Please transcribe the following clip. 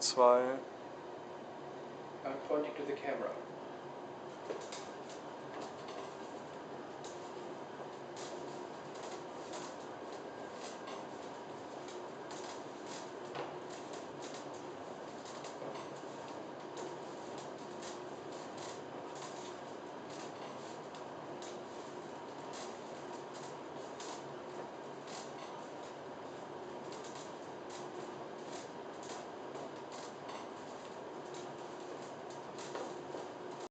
zwei, I'm pointing to the camera.